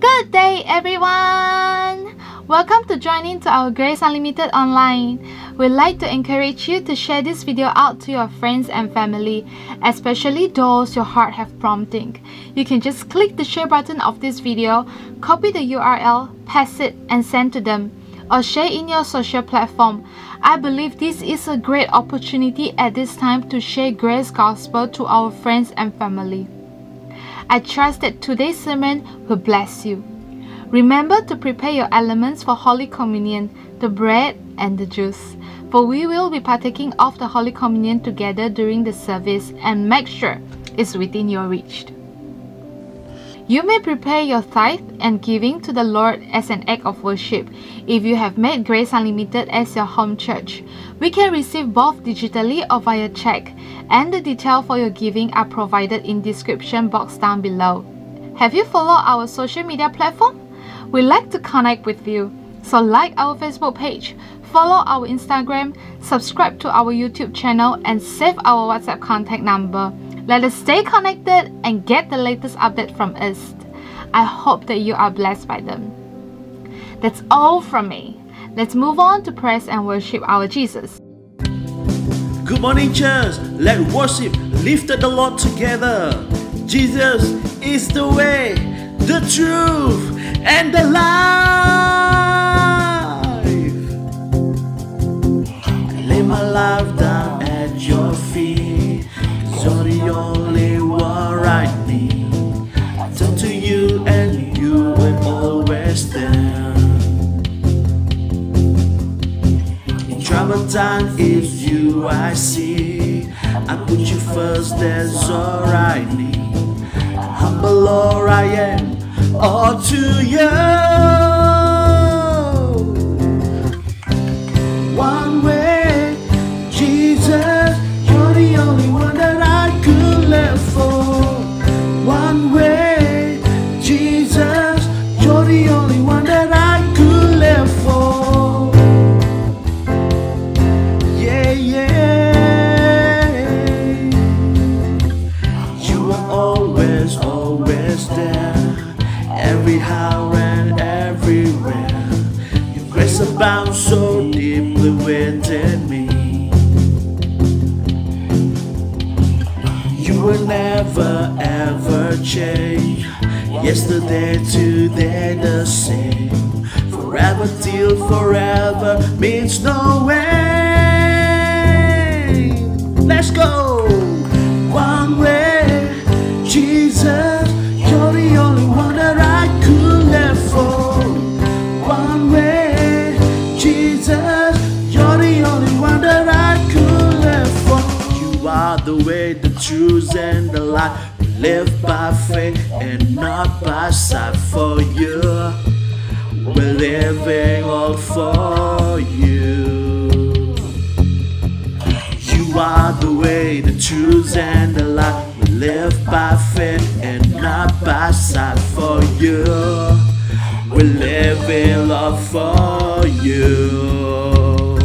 Good day, everyone! Welcome to joining to our Grace Unlimited Online. We'd like to encourage you to share this video out to your friends and family, especially those your heart have prompting. You can just click the share button of this video, copy the URL, pass it, and send to them, or share in your social platform. I believe this is a great opportunity at this time to share Grace Gospel to our friends and family. I trust that today's sermon will bless you. Remember to prepare your elements for Holy Communion, the bread and the juice, for we will be partaking of the Holy Communion together during the service and make sure it's within your reach. You may prepare your tithe and giving to the Lord as an act of worship if you have made Grace Unlimited as your home church. We can receive both digitally or via check, and the detail for your giving are provided in description box down below. Have you followed our social media platform? We like to connect with you. So like our Facebook page, follow our Instagram, subscribe to our YouTube channel, and save our WhatsApp contact number. Let us stay connected and get the latest update from us. I hope that you are blessed by them. That's all from me. Let's move on to praise and worship our Jesus. Good morning, church. Let worship lift the Lord together. Jesus is the way, the truth, and the life. Lay my life down Time, it's you I see. I put you first, that's all I need. Humble or I am, all to you. For you.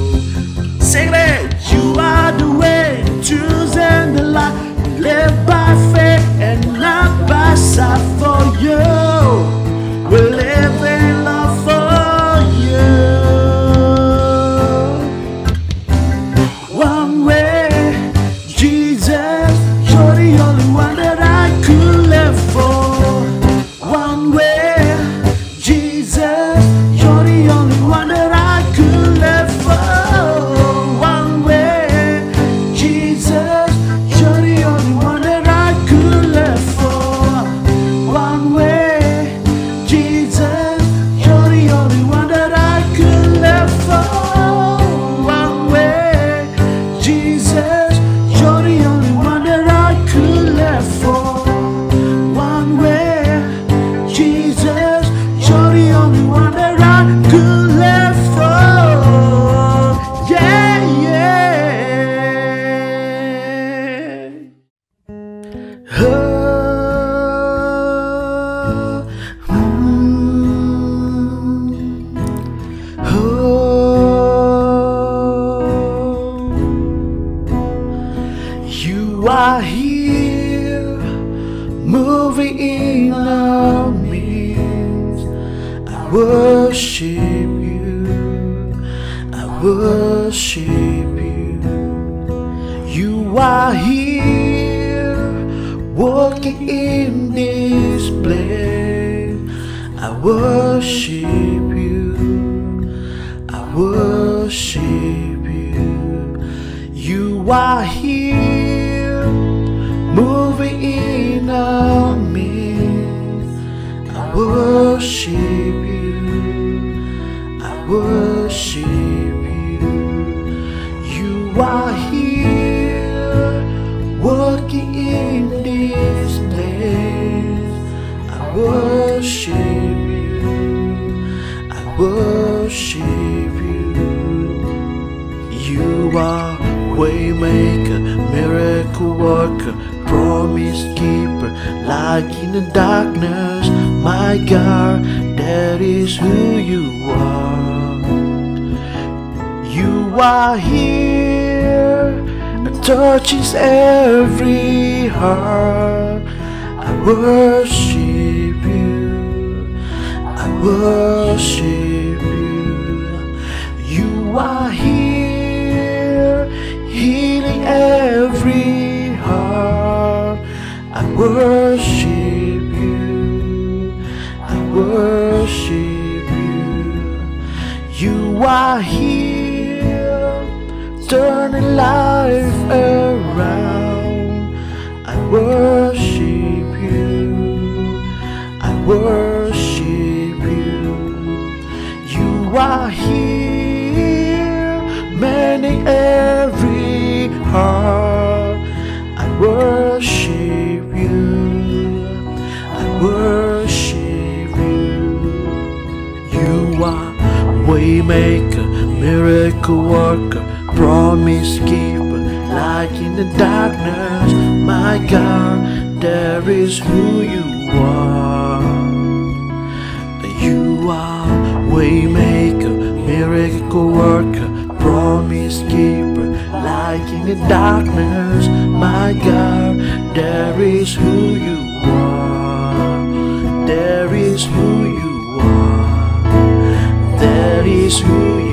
Sing it! You are the way, and the light. Live by faith and not by sight promise keeper, light in the darkness. My God, that is who you are. You are here, touches every heart. I worship you. I worship you. You are here, healing every worship you. I worship you. You are here, turning life around. I worship you. I worship you. You are here, mending every heart. Miracle worker, promise keeper, light in the darkness. My God, there is who you are. You are waymaker, miracle worker, promise keeper, light in the darkness. My God, there is who you are. There is who you are. There is who you are.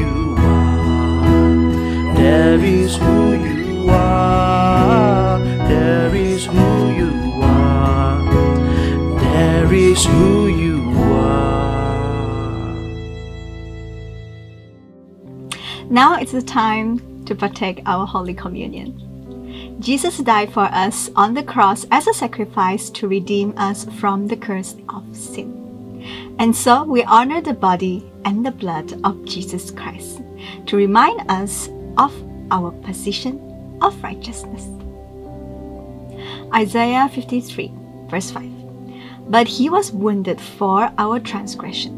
Is who you are. There is who you are. There is who you are. Now it's the time to partake our Holy Communion. Jesus died for us on the cross as a sacrifice to redeem us from the curse of sin. And so we honor the body and the blood of Jesus Christ to remind us of our position of righteousness. Isaiah 53, verse 5. But he was wounded for our transgression,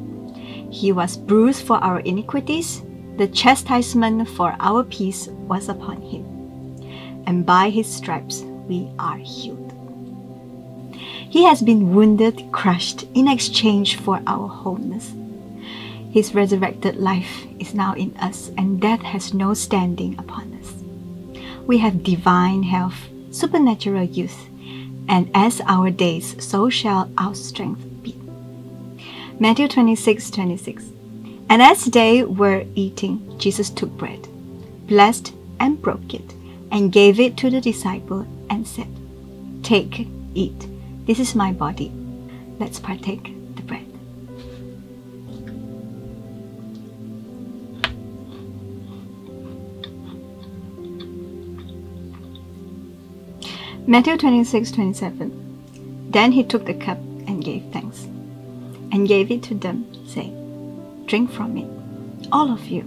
he was bruised for our iniquities, the chastisement for our peace was upon him, and by his stripes we are healed. He has been wounded, crushed in exchange for our wholeness. His resurrected life is now in us, and death has no standing upon us. We have divine health, supernatural youth, and as our days, so shall our strength be. Matthew 26 26. And as they were eating, Jesus took bread, blessed and broke it, and gave it to the disciple, and said, Take, eat. This is my body. Let's partake Matthew 26 27. Then he took the cup and gave thanks, and gave it to them, saying, Drink from it, all of you,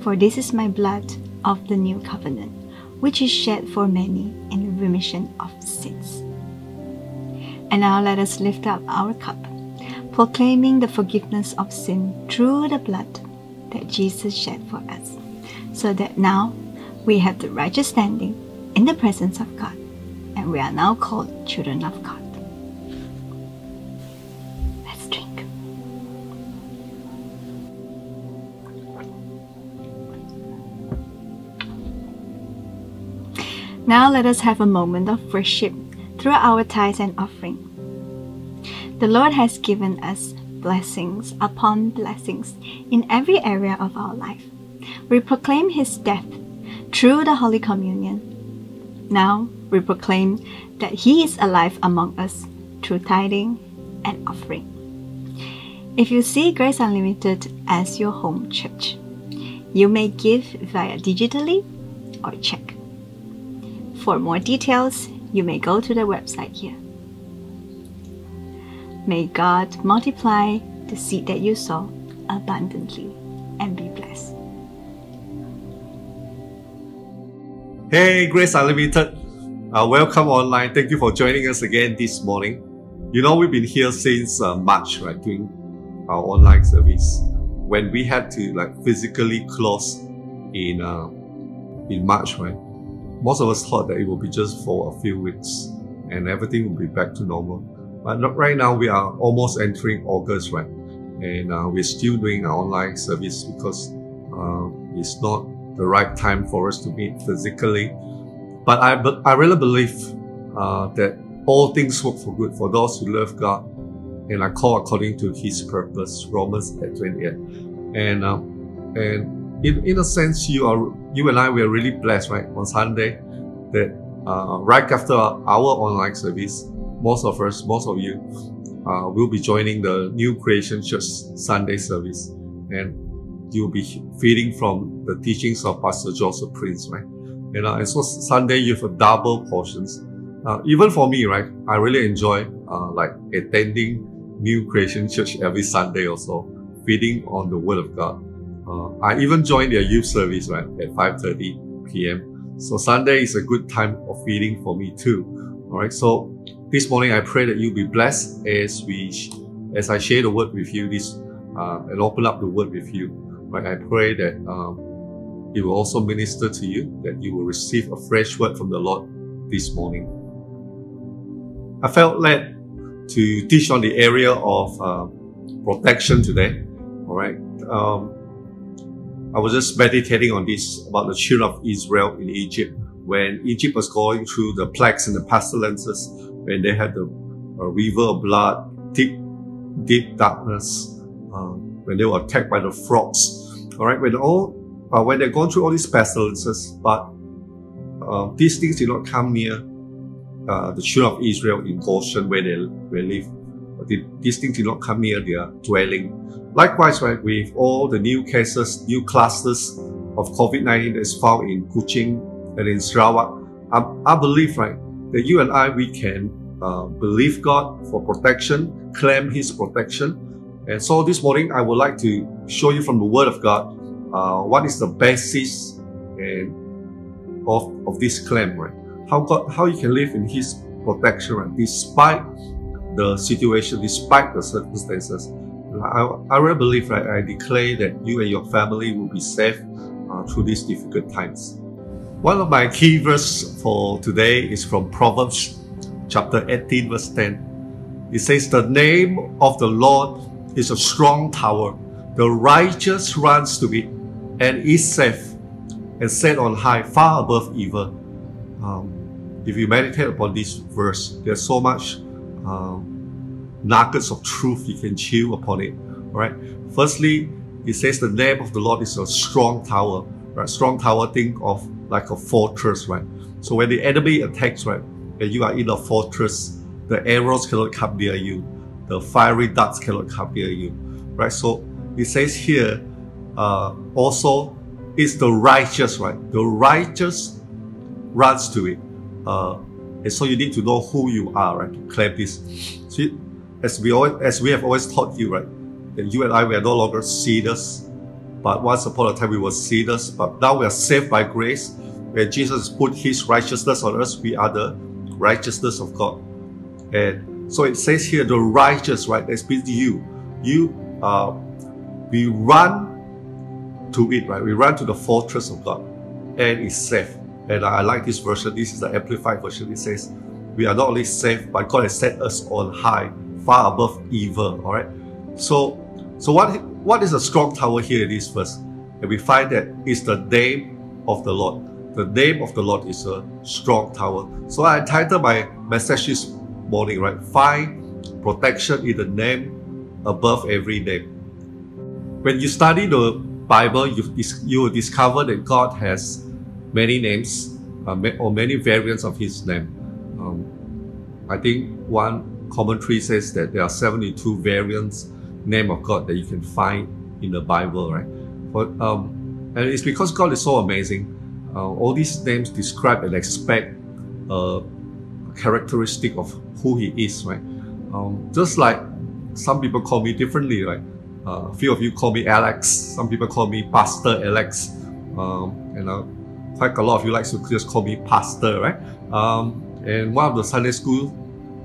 for this is my blood of the new covenant, which is shed for many in the remission of sins. And now let us lift up our cup, proclaiming the forgiveness of sin through the blood that Jesus shed for us, so that now we have the righteous standing in the presence of God, and we are now called children of God. Let's drink. Now let us have a moment of worship through our tithes and offering. The Lord has given us blessings upon blessings in every area of our life. We proclaim His death through the Holy Communion. Now we proclaim that He is alive among us through tithing and offering. If you see Grace Unlimited as your home church, you may give via digitally or check. For more details, you may go to the website here. May God multiply the seed that you sow abundantly and be blessed. Hey, Grace Unlimited. Uh, welcome online. Thank you for joining us again this morning. You know, we've been here since uh, March, right, doing our online service. When we had to like physically close in uh, in March, right? Most of us thought that it would be just for a few weeks and everything will be back to normal. But right now, we are almost entering August, right? And uh, we're still doing our online service because uh, it's not the right time for us to meet physically. But I, I really believe uh, that all things work for good for those who love God and are called according to His purpose. Romans 8 28. And uh, and in, in a sense, you are you and I were really blessed, right? On Sunday, that uh, right after our online service, most of us, most of you, uh, will be joining the New Creation Church Sunday service, and you'll be feeding from the teachings of Pastor Joseph Prince, right? You know, and so Sunday you have a double portions. Uh, even for me, right, I really enjoy uh, like attending New Creation Church every Sunday or so, feeding on the Word of God. Uh, I even joined their youth service right at 5:30 p.m. So Sunday is a good time of feeding for me too. All right. So this morning I pray that you'll be blessed as we, as I share the Word with you this, uh, and open up the Word with you. But I pray that um, it will also minister to you, that you will receive a fresh word from the Lord this morning. I felt led to teach on the area of uh, protection today. All right. Um, I was just meditating on this about the children of Israel in Egypt when Egypt was going through the plagues and the pestilences, when they had the river of blood, deep, deep darkness, um, when they were attacked by the frogs, all right, when all uh, when they're going through all these pestilences, but uh, these things did not come near uh, the children of Israel in Goshen where they, where they live. These things did not come near their dwelling. Likewise, right, with all the new cases, new clusters of COVID-19 that is found in Kuching and in Sarawak, I, I believe, right, that you and I, we can uh, believe God for protection, claim His protection, and so this morning, I would like to show you from the Word of God uh, what is the basis and of, of this claim, right? How God, how you can live in His protection, right? Despite the situation, despite the circumstances. I, I really believe, right? I declare that you and your family will be safe uh, through these difficult times. One of my key verses for today is from Proverbs chapter 18, verse 10. It says, The name of the Lord is a strong tower. The righteous runs to it and is safe and set on high, far above evil. Um, if you meditate upon this verse, there's so much um, nuggets of truth you can chew upon it. Right? Firstly, it says the name of the Lord is a strong tower. Right? Strong tower, think of like a fortress, right? So when the enemy attacks, right, and you are in a fortress, the arrows cannot come near you the fiery darts cannot come near you. Right? So it says here, uh, also, it's the righteous, right? The righteous runs to it. Uh, and so you need to know who you are, right? To claim this. So as we always, as we have always taught you, right? That you and I, we are no longer sinners, but once upon a time we were sinners, but now we are saved by grace. When Jesus put his righteousness on us, we are the righteousness of God. And so it says here, the righteous, right? That means you. You, uh, we run to it, right? We run to the fortress of God and it's safe. And I like this version. This is the amplified version. It says, we are not only safe, but God has set us on high, far above evil. All right. So, so what, what is a strong tower here in this verse? And we find that it's the name of the Lord. The name of the Lord is a strong tower. So I entitled my message this morning, right? Find protection in the name above every name. When you study the Bible, you, you discover that God has many names uh, or many variants of His name. Um, I think one commentary says that there are 72 variants name of God that you can find in the Bible, right? But um, and it's because God is so amazing. Uh, all these names describe and expect a characteristic of who He is, right? Um, just like some people call me differently, right? Uh, a few of you call me Alex. Some people call me Pastor Alex. Um, and uh, quite a lot of you like to just call me Pastor, right? Um, and one of the Sunday school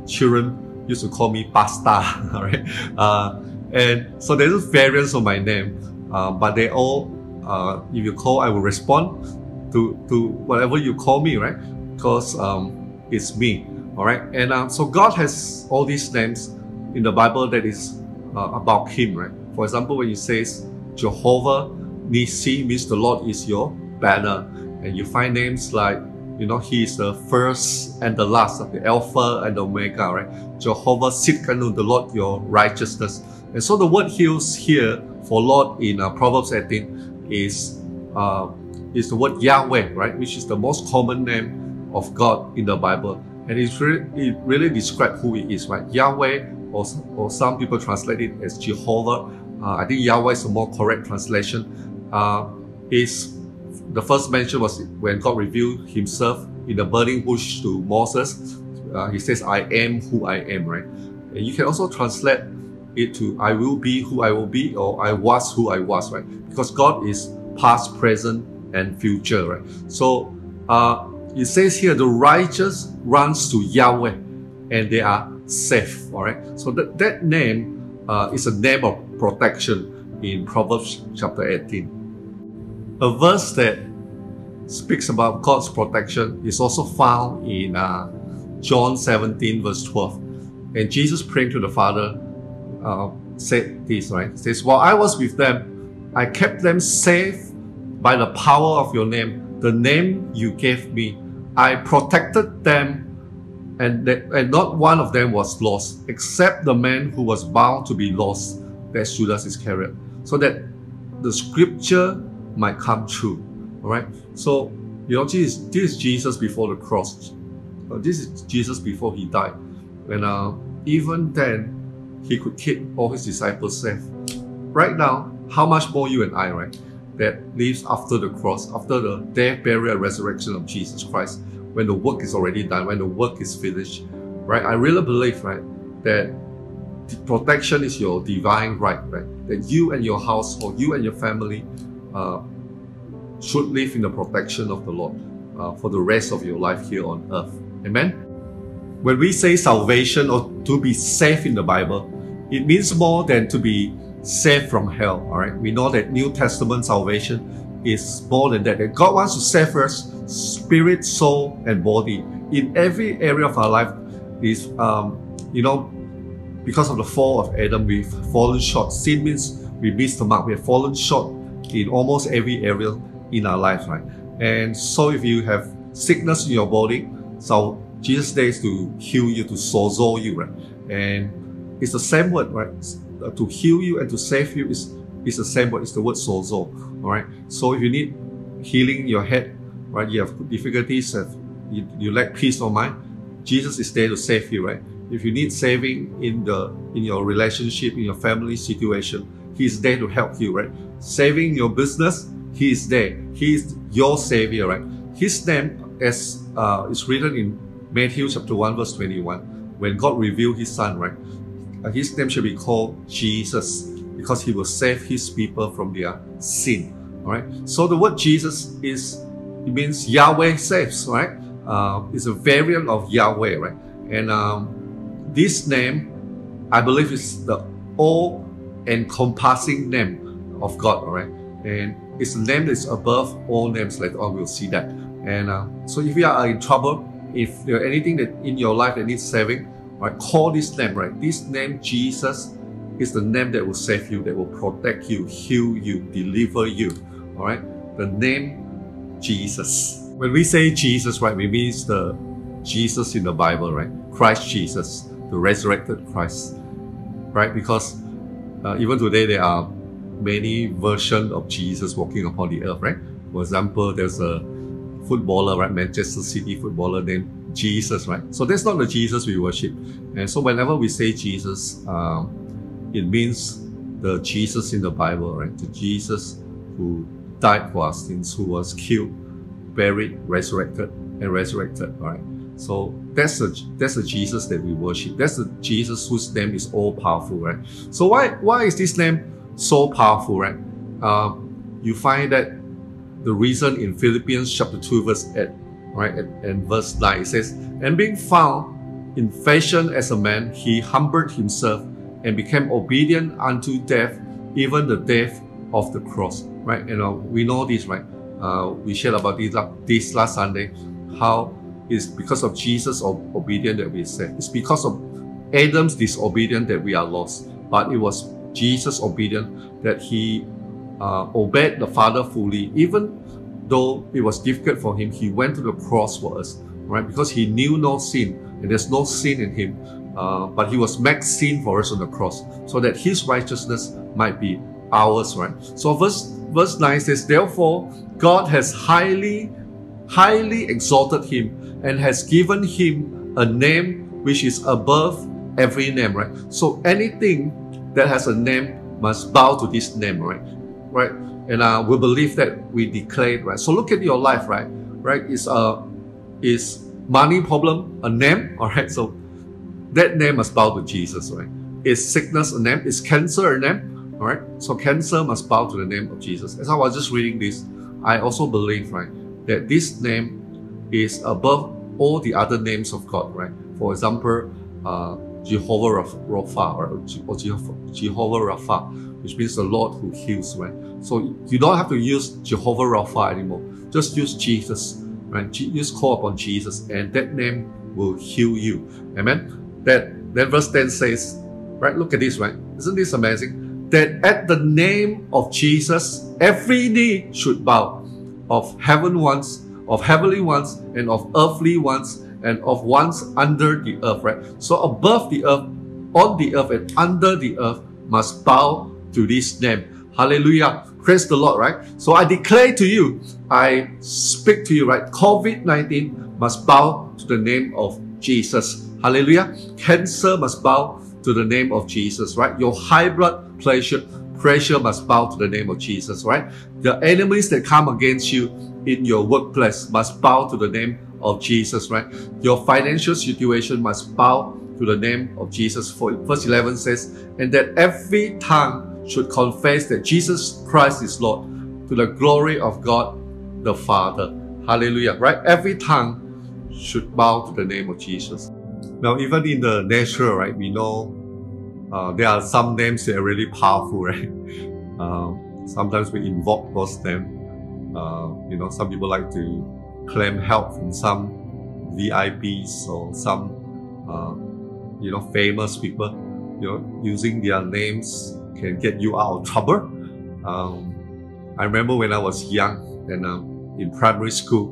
children used to call me Pasta, right? Uh, and so there's variants of my name, uh, but they all, uh, if you call, I will respond to, to whatever you call me, right? Because um, it's me, all right? And so God has all these names in the Bible that is about Him, right? For example, when He says Jehovah Nisi means the Lord is your banner, and you find names like you know, He is the first and the last, the Alpha and the Omega, right? Jehovah Tsidkenu, the Lord your righteousness. And so the word heals here for Lord in uh, Proverbs 18 is uh, is the word Yahweh, right? Which is the most common name of God in the Bible. And it's it really describes who He is, right? Yahweh, or, or some people translate it as Jehovah. Uh, I think Yahweh is a more correct translation. Uh, is the first mention was when God revealed Himself in the burning bush to Moses. Uh, he says, I am who I am, right? And you can also translate it to I will be who I will be or I was who I was, right? Because God is past, present, and future, right? So uh, it says here the righteous runs to Yahweh and they are safe, all right? So that, that name uh, is a name of protection in Proverbs chapter 18. A verse that speaks about God's protection is also found in uh, John 17, verse 12. And Jesus praying to the Father uh, said this, right? Says, While I was with them, I kept them safe by the power of your name, the name you gave me. I protected them, and, and not one of them was lost, except the man who was bound to be lost, that's Judas Iscariot. So that the scripture might come true. All right. So you know, this, this is Jesus before the cross. Uh, this is Jesus before he died, and uh, even then, he could keep all his disciples safe. Right now, how much more you and I, right? That lives after the cross, after the death, burial, resurrection of Jesus Christ, when the work is already done, when the work is finished, right? I really believe, right, that protection is your divine right, right? That you and your household, you and your family uh, should live in the protection of the Lord uh, for the rest of your life here on earth. Amen? When we say salvation or to be safe in the Bible, it means more than to be saved from hell. All right, we know that New Testament salvation is more than that. That God wants to save us spirit, soul, and body in every area of our life. Is um, you know, because of the fall of Adam, we've fallen short. Sin means we missed the mark. We have fallen short in almost every area in our life, right? And so if you have sickness in your body, so Jesus days to heal you, to sozo you, right? And it's the same word, right? Uh, to heal you and to save you is, is the same word, it's the word sozo, all right? So if you need healing in your head, right? You have difficulties, you, you lack peace of mind, Jesus is there to save you, right? If you need saving in the in your relationship, in your family situation, He's there to help you, right? Saving your business, He is there. He is your Savior, right? His name, as uh, is written in Matthew chapter 1, verse 21, when God revealed His Son, right? Uh, his name shall be called Jesus because He will save His people from their sin, all right? So the word Jesus is, it means Yahweh saves, right? Uh, it's a variant of Yahweh, right? And um, this name, I believe, is the all encompassing name of God, all right? And it's a name that's above all names. Later on, we'll see that. And uh, so, if you are in trouble, if there's anything that in your life that needs saving, right, call this name, right? This name, Jesus, is the name that will save you, that will protect you, heal you, deliver you. All right, the name Jesus. When we say Jesus, right, we mean the Jesus in the Bible, right? Christ Jesus, the resurrected Christ, right? Because uh, even today, there are many versions of Jesus walking upon the earth, right? For example, there's a footballer, right? Manchester City footballer named Jesus, right? So that's not the Jesus we worship. And so whenever we say Jesus, um, it means the Jesus in the Bible, right? The Jesus who died for our sins, who was killed, buried, resurrected, and resurrected, right? So that's the that's the Jesus that we worship. That's the Jesus whose name is all powerful, right? So why why is this name so powerful, right? Uh, you find that the reason in Philippians chapter 2 verse 8, right, and, and verse 9, it says, And being found in fashion as a man, he humbled himself and became obedient unto death, even the death of the cross, right? You know, we know this, right? Uh, we shared about this, this last Sunday, how it's because of Jesus' obedience that we saved. It's because of Adam's disobedience that we are lost. But it was Jesus' obedience that he uh, obeyed the Father fully, even though it was difficult for him. He went to the cross for us, right? Because he knew no sin, and there's no sin in him. Uh, but he was made sin for us on the cross, so that his righteousness might be ours, right? So verse verse 9 says, Therefore, God has highly, highly exalted him and has given him a name which is above every name, right? So anything that has a name must bow to this name, right? right? And uh, we believe that we declared, right? So look at your life, right? Right? Is uh, is money problem a name? All right. So that name must bow to Jesus, right? Is sickness a name? Is cancer a name? All right. So cancer must bow to the name of Jesus. As I was just reading this, I also believe, right, that this name is above all the other names of God, right? For example, uh, Jehovah Rapha or, Jehovah Rapha which means the Lord who heals, right? So you don't have to use Jehovah Rapha anymore. Just use Jesus, right? Just call upon Jesus, and that name will heal you. Amen. That then verse 10 says, right? Look at this, right? Isn't this amazing? That at the name of Jesus, every knee should bow of heaven ones, of heavenly ones, and of earthly ones, and of ones under the earth, right? So above the earth, on the earth, and under the earth must bow to this name. Hallelujah. Praise the Lord, right? So I declare to you, I speak to you, right? COVID 19 must bow to the name of Jesus. Hallelujah. Cancer must bow to the name of Jesus, right? Your high blood pressure, pressure must bow to the name of Jesus, right? The enemies that come against you in your workplace must bow to the name of Jesus, right? Your financial situation must bow to the name of Jesus. For verse 11 says, and that every tongue should confess that Jesus Christ is Lord to the glory of God the Father. Hallelujah. Right? Every tongue should bow to the name of Jesus. Now, even in the natural, right, we know uh, there are some names that are really powerful, right? Uh, sometimes we invoke those names. Uh, you know, some people like to claim help from some VIPs or some, uh, you know, famous people, you know, using their names can get you out of trouble. Um, I remember when I was young and um, in primary school,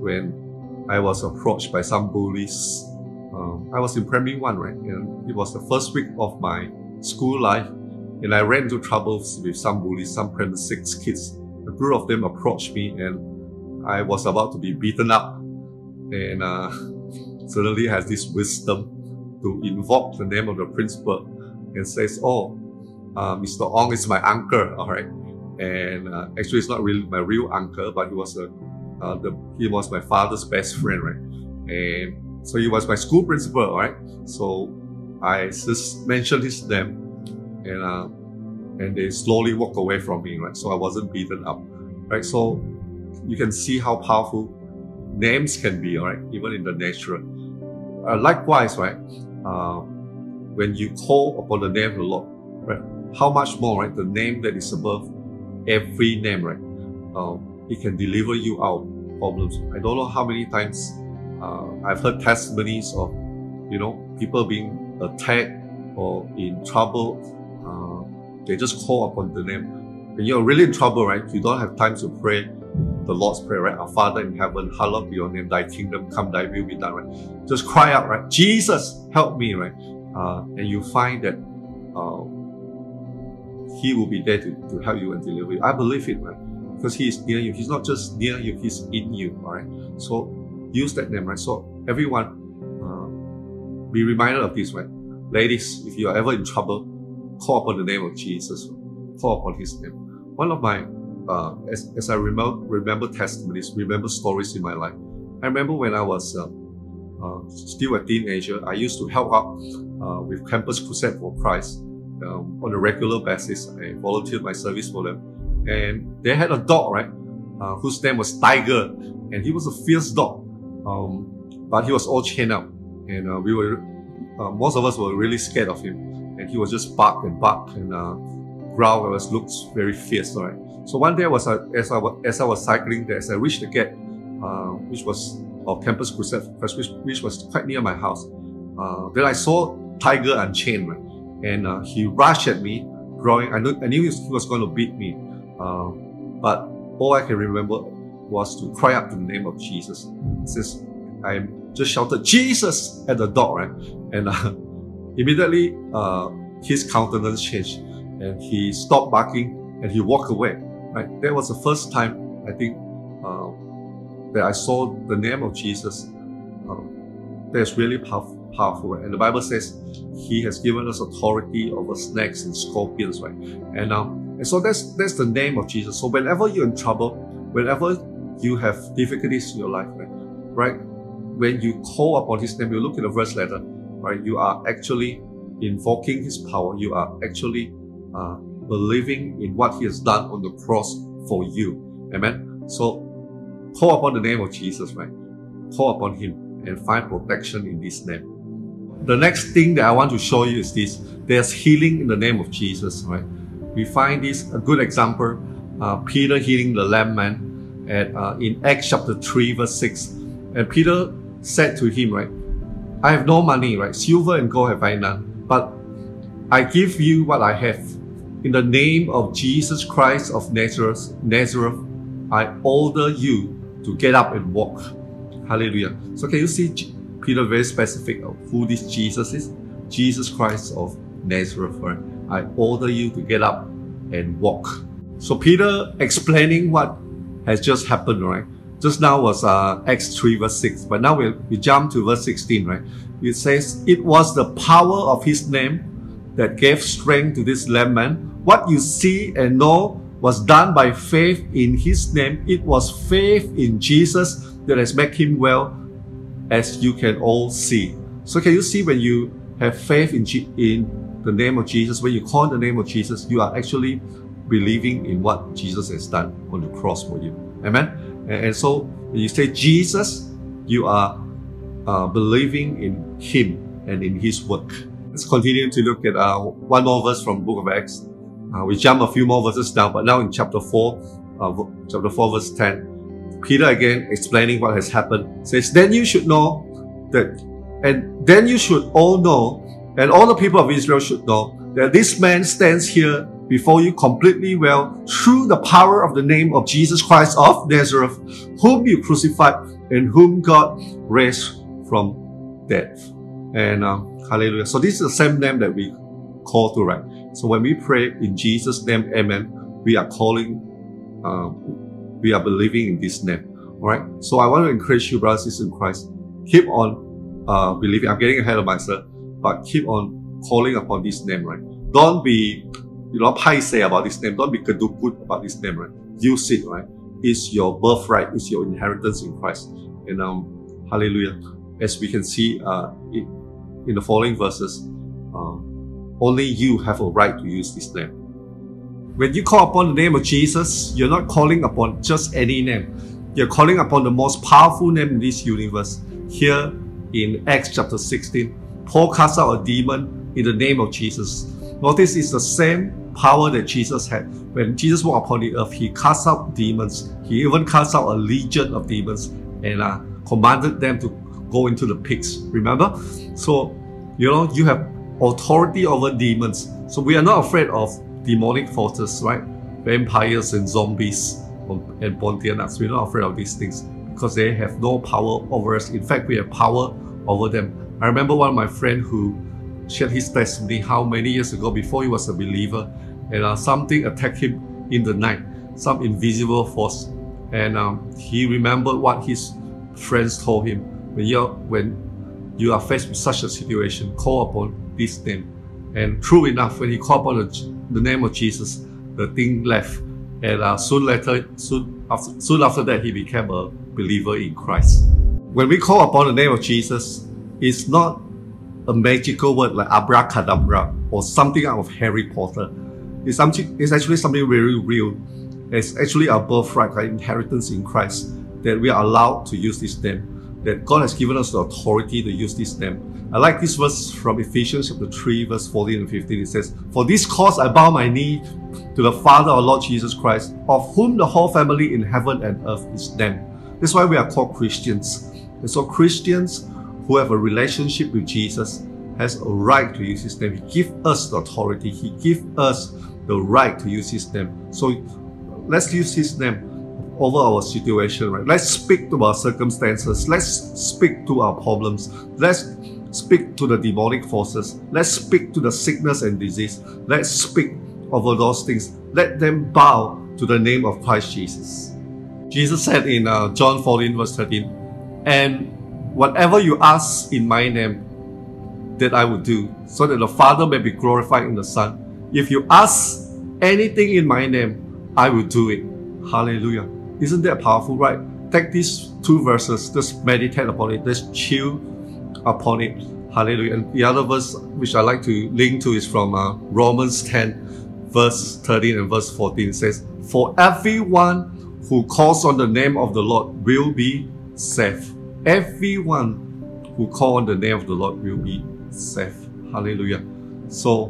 when I was approached by some bullies. I was in primary one, right? And it was the first week of my school life, and I ran into troubles with some bullies, some primary six kids. A group of them approached me, and I was about to be beaten up. And uh, suddenly has this wisdom to invoke the name of the principal and says, "Oh, uh, Mr. Ong is my uncle, all right. And uh, actually, it's not really my real uncle, but he was a, uh, the, he was my father's best friend, right? And so he was my school principal, right? So I just mentioned his name, and uh, and they slowly walk away from me, right? So I wasn't beaten up, right? So you can see how powerful names can be, right, even in the natural. Uh, likewise, right? Uh, when you call upon the name of the Lord, right? how much more, right? The name that is above every name, right? Um, it can deliver you out problems. I don't know how many times uh, I've heard testimonies of, you know, people being attacked or in trouble. Uh, they just call upon the name. When you're really in trouble, right? You don't have time to pray the Lord's Prayer, right? Our Father in heaven, hallowed be your name, thy kingdom come, thy will be done, right? Just cry out, right? Jesus, help me, right? Uh, and you find that uh, he will be there to, to help you and deliver you. I believe it, right? Because He is near you. He's not just near you, He's in you, all right? So use that name, right? So everyone, uh, be reminded of this, right? Ladies, if you are ever in trouble, call upon the name of Jesus, call upon His name. One of my, uh, as, as I remember, remember testimonies, remember stories in my life. I remember when I was uh, uh, still a teenager, I used to help out uh, with Campus Crusade for Christ um, on a regular basis. I volunteered my service for them. And they had a dog, right, uh, whose name was Tiger. And he was a fierce dog, um, but he was all chained up. And uh, we were, uh, most of us were really scared of him. And he was just bark and bark and uh, growl was looked very fierce, right? So one day was, uh, as, I was, as I was cycling there, as I reached the gate, uh, which was of Campus Crusade, which, which was quite near my house, uh, then I saw Tiger unchained, right? and he rushed at me, growling. I knew, I knew he was going to beat me, but all I can remember was to cry out the name of Jesus. Says I just shouted Jesus at the dog, right? And uh, immediately uh, his countenance changed, and he stopped barking and he walked away. Right? That was the first time I think uh, that I saw the name of Jesus. Uh, that's really powerful powerful, right? And the Bible says He has given us authority over snakes and scorpions, right? And um, and so that's that's the name of Jesus. So whenever you're in trouble, whenever you have difficulties in your life, right? right? When you call upon His name, you look at the verse letter, right? You are actually invoking His power. You are actually uh, believing in what He has done on the cross for you. Amen. So call upon the name of Jesus, right? Call upon Him and find protection in His name. The next thing that I want to show you is this. There's healing in the name of Jesus, right? We find this a good example. Uh, Peter healing the lame man at uh, in Acts chapter 3 verse 6. And Peter said to him, right, I have no money, right? Silver and gold have I none, but I give you what I have. In the name of Jesus Christ of Nazareth, Nazareth, I order you to get up and walk. Hallelujah. So can you see Peter very specific of who this Jesus is. Jesus Christ of Nazareth. Right? I order you to get up and walk. So Peter explaining what has just happened, right? Just now was uh, Acts 3 verse 6, but now we, we jump to verse 16, right? It says, It was the power of his name that gave strength to this lame man. What you see and know was done by faith in his name. It was faith in Jesus that has made him well as you can all see. So can you see when you have faith in, G- in the name of Jesus, when you call the name of Jesus, you are actually believing in what Jesus has done on the cross for you. Amen? And, and so when you say Jesus, you are uh, believing in Him and in His work. Let's continue to look at uh, one more verse from Book of Acts. Uh, we jump a few more verses down, but now in chapter 4, uh, chapter 4 verse 10, Peter again explaining what has happened says, Then you should know that, and then you should all know, and all the people of Israel should know, that this man stands here before you completely well through the power of the name of Jesus Christ of Nazareth, whom you crucified and whom God raised from death. And um, hallelujah. So this is the same name that we call to, right? So when we pray in Jesus' name, amen, we are calling um, we are believing in this name. All right. So I want to encourage you, brothers and sisters in Christ, keep on uh, believing. I'm getting ahead of myself, but keep on calling upon this name, right? Don't be, you know, say about this name. Don't be good about this name, right? Use it, right? It's your birthright. It's your inheritance in Christ. And um, hallelujah. As we can see uh, in, in the following verses, uh, only you have a right to use this name. When you call upon the name of Jesus, you're not calling upon just any name. You're calling upon the most powerful name in this universe. Here in Acts chapter 16, Paul cast out a demon in the name of Jesus. Notice it's the same power that Jesus had. When Jesus walked upon the earth, he cast out demons. He even cast out a legion of demons and uh, commanded them to go into the pigs. Remember? So, you know, you have authority over demons. So we are not afraid of demonic forces, right? Vampires and zombies and Pontianaks. We're not afraid of these things because they have no power over us. In fact, we have power over them. I remember one of my friend who shared his testimony how many years ago, before he was a believer, and uh, something attacked him in the night, some invisible force, and um, he remembered what his friends told him. When you when you are faced with such a situation, call upon this name And true enough, when he called upon the, the name of Jesus, the thing left. And uh, soon later, soon after, soon after that, he became a believer in Christ. When we call upon the name of Jesus, it's not a magical word like abracadabra or something out of Harry Potter. It's something. It's actually something very real. It's actually our birthright, our inheritance in Christ that we are allowed to use this name. That God has given us the authority to use this name. I like this verse from Ephesians chapter 3, verse 14 and 15. It says, For this cause I bow my knee to the Father our Lord Jesus Christ, of whom the whole family in heaven and earth is named. That's why we are called Christians. And so Christians who have a relationship with Jesus has a right to use his name. He gives us the authority. He gives us the right to use his name. So let's use his name over our situation, right? Let's speak to our circumstances. Let's speak to our problems. Let's speak to the demonic forces. Let's speak to the sickness and disease. Let's speak over those things. Let them bow to the name of Christ Jesus. Jesus said in uh, John 14, verse 13, And whatever you ask in my name, that I will do, so that the Father may be glorified in the Son. If you ask anything in my name, I will do it. Hallelujah. Isn't that powerful, right? Take these two verses, just meditate upon it, just chill upon it. Hallelujah. And the other verse which I like to link to is from uh, Romans 10, verse 13 and verse 14. It says, For everyone who calls on the name of the Lord will be saved. Everyone who call the name of the Lord will be saved. Hallelujah. So,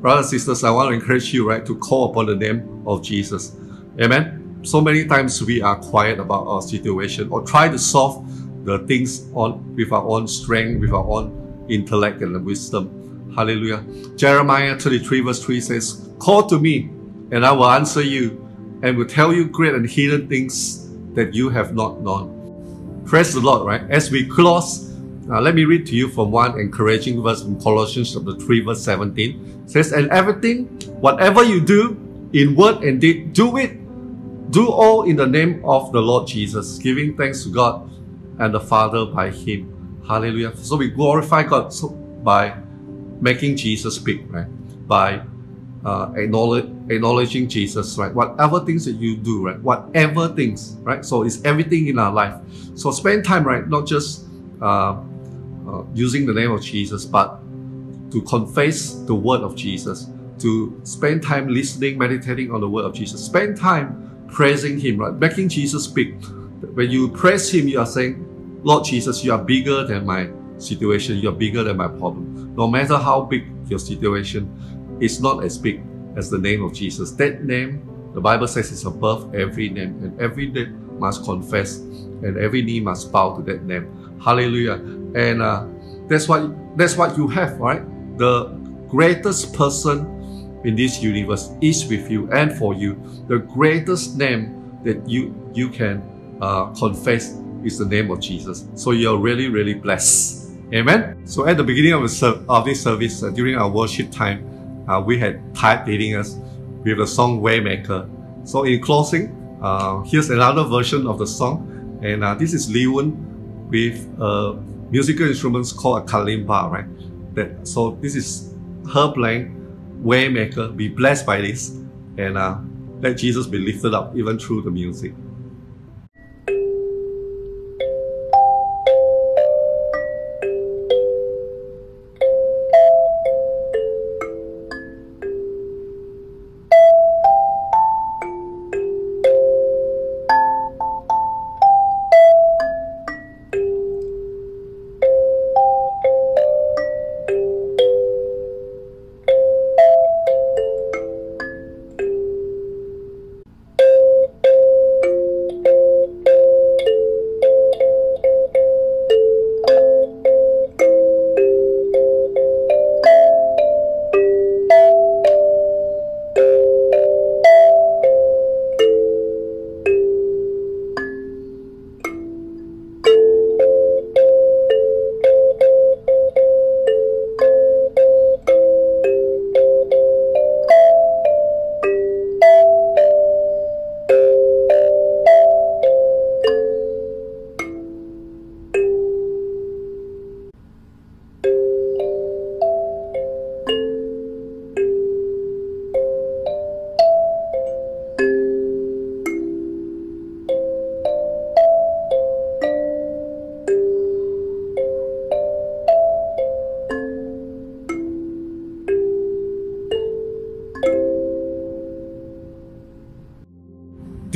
brothers and sisters, I want to encourage you, right, to call upon the name of Jesus. Amen. So many times we are quiet about our situation or try to solve the things on with our own strength, with our own intellect and wisdom. Hallelujah. Jeremiah 33 verse 3 says, Call to me and I will answer you and will tell you great and hidden things that you have not known. Praise the Lord, right? As we close, uh, let me read to you from one encouraging verse from Colossians chapter 3 verse 17. It says, And everything, whatever you do, in word and deed, do it. Do all in the name of the Lord Jesus, giving thanks to God and the Father by Him. Hallelujah. So we glorify God by making Jesus speak, right? By uh, acknowledge, acknowledging Jesus, right? Whatever things that you do, right? Whatever things, right? So it's everything in our life. So spend time, right? Not just uh, uh, using the name of Jesus, but to confess the word of Jesus, to spend time listening, meditating on the word of Jesus, spend time praising Him, right? Making Jesus speak. When you praise Him, you are saying, Lord Jesus, you are bigger than my situation, you are bigger than my problem. No matter how big your situation, it's not as big as the name of Jesus. That name, the Bible says, is above every name, and every name must confess, and every knee must bow to that name. Hallelujah! And uh, that's what that's what you have, right? The greatest person in this universe is with you and for you. The greatest name that you you can uh, confess is the name of Jesus. So you're really really blessed. Amen. So at the beginning of, the, of this service, uh, during our worship time, uh, we had Tide leading us with the song Waymaker. So in closing, uh, here's another version of the song, and uh, this is Lee Woon with musical instruments called a kalimba, right? That so this is her playing Waymaker. Be blessed by this, and uh, let Jesus be lifted up even through the music.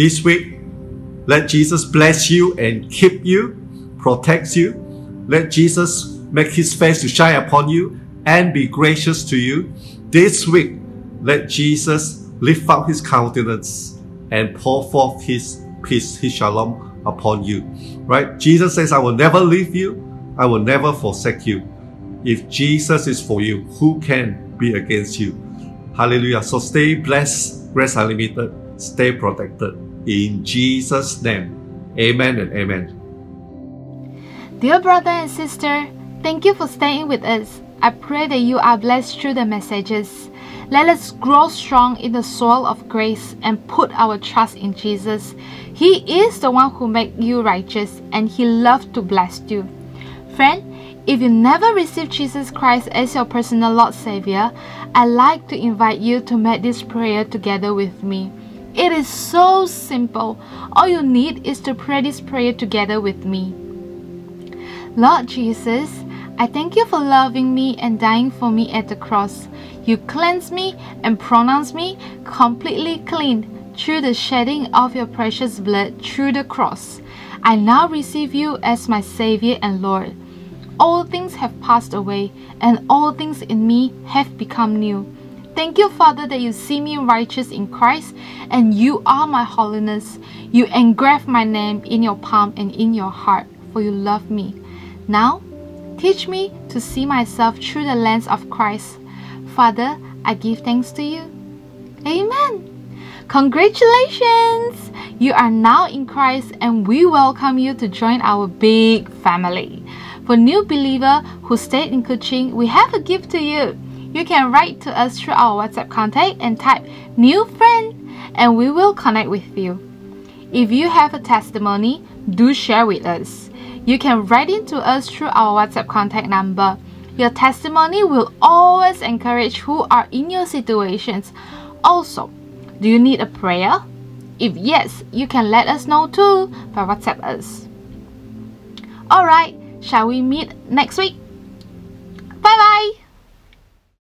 This week. Let Jesus bless you and keep you, protect you. Let Jesus make his face to shine upon you and be gracious to you. This week, let Jesus lift up his countenance and pour forth his peace, his shalom upon you. Right? Jesus says, I will never leave you, I will never forsake you. If Jesus is for you, who can be against you? Hallelujah. So stay blessed, Grace Unlimited, stay protected. In Jesus' name. Amen and amen. Dear brother and sister, thank you for staying with us. I pray that you are blessed through the messages. Let us grow strong in the soil of grace and put our trust in Jesus. He is the one who made you righteous and He loves to bless you. Friend, if you never received Jesus Christ as your personal Lord Savior, I'd like to invite you to make this prayer together with me. It is so simple. All you need is to pray this prayer together with me. Lord Jesus, I thank you for loving me and dying for me at the cross. You cleanse me and pronounce me completely clean through the shedding of your precious blood through the cross. I now receive you as my Savior and Lord. All things have passed away, and all things in me have become new. Thank you, Father, that you see me righteous in Christ, and you are my holiness. You engrave my name in your palm and in your heart, for you love me. Now, teach me to see myself through the lens of Christ. Father, I give thanks to you. Amen. Congratulations! You are now in Christ, and we welcome you to join our big family. For new believer who stayed in Kuching, we have a gift to you. You can write to us through our WhatsApp contact and type new friend and we will connect with you. If you have a testimony, do share with us. You can write in to us through our WhatsApp contact number. Your testimony will always encourage who are in your situations. Also, do you need a prayer? If yes, you can let us know too by WhatsApp us. Alright, Shall we meet next week? Bye bye!